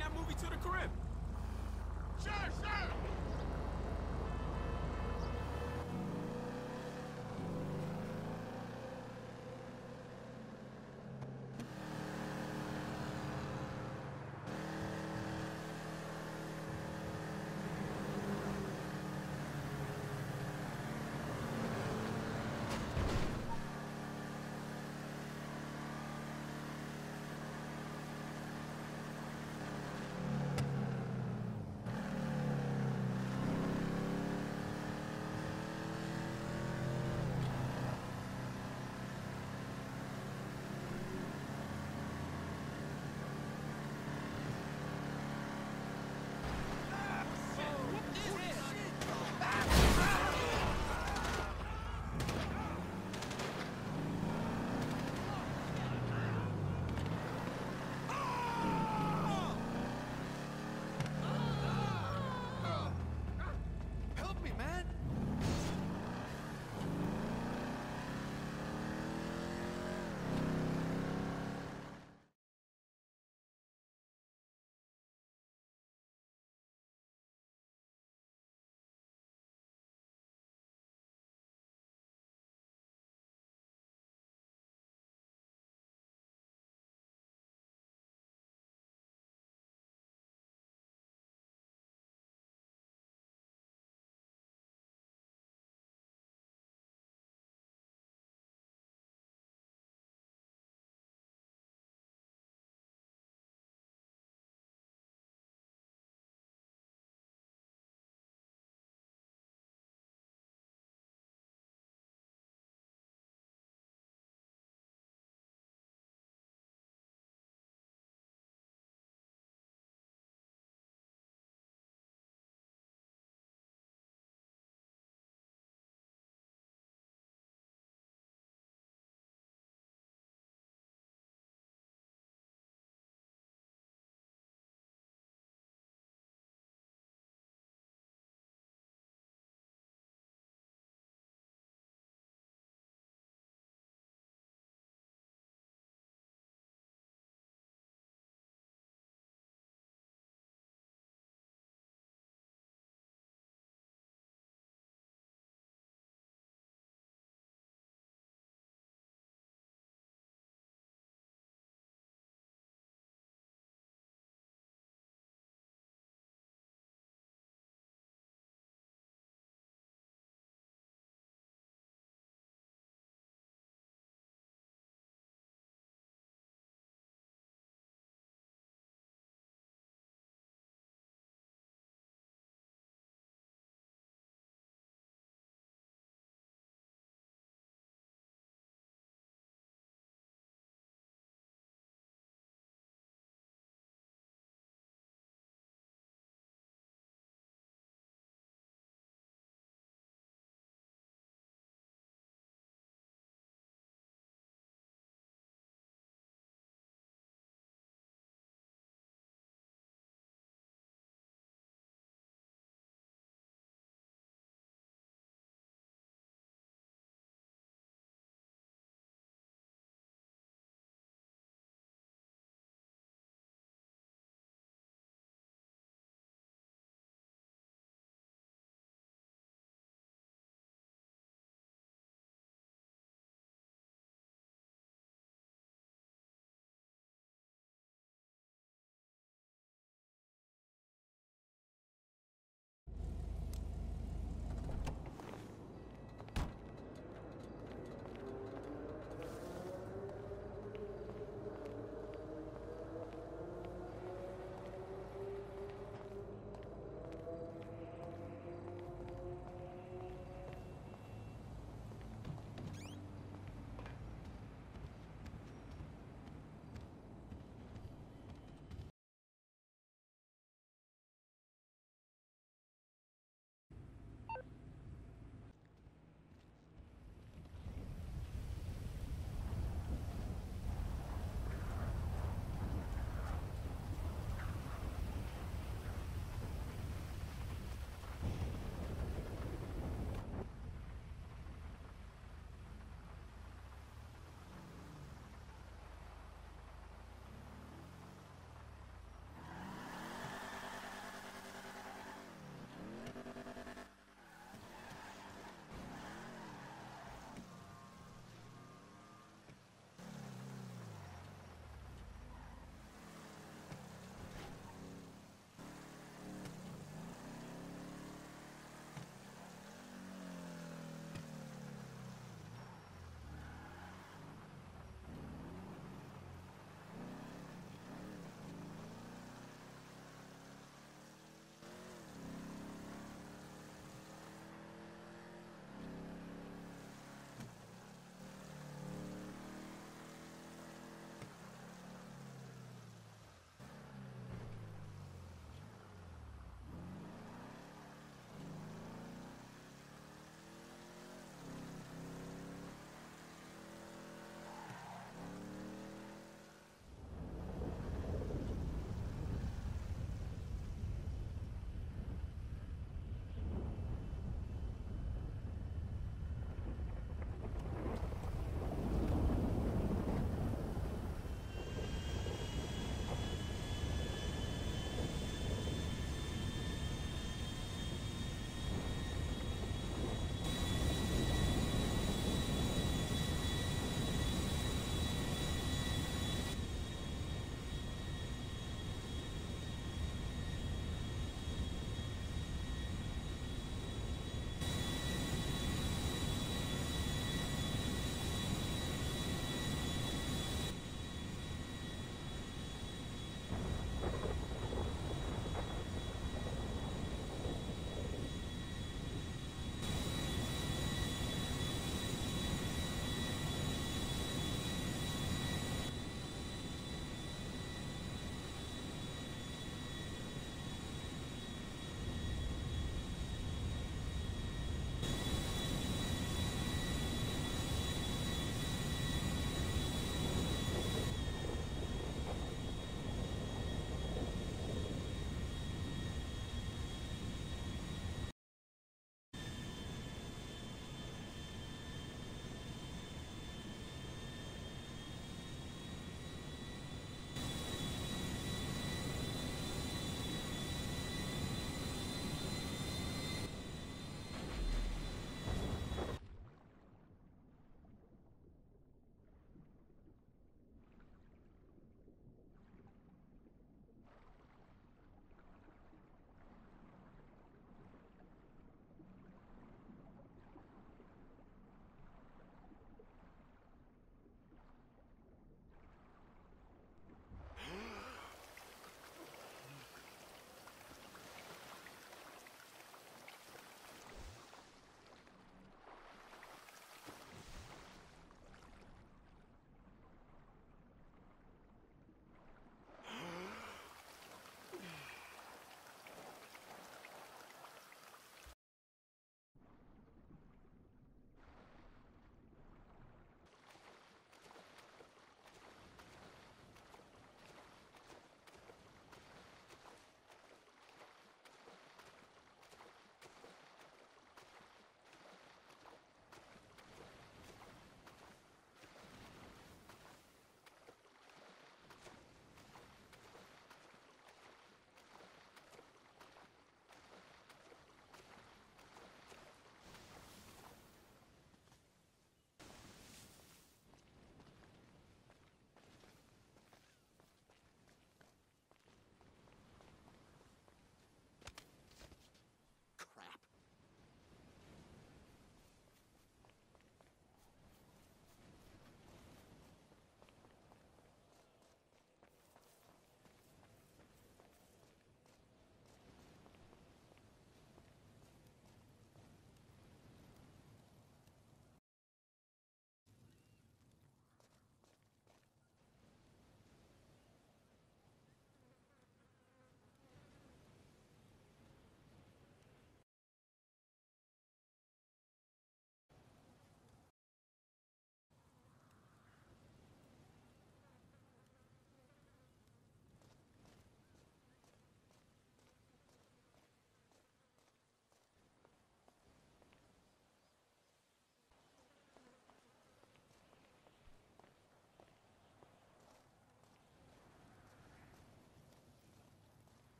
That movie to the crib. Sure, sure.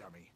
Dummy.